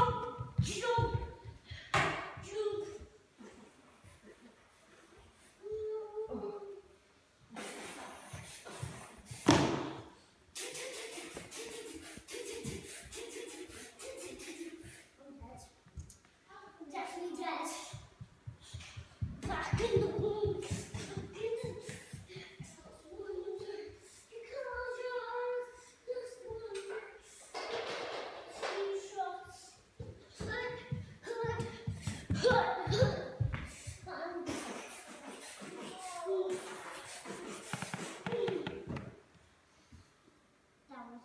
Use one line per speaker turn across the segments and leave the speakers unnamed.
jump,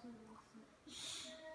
That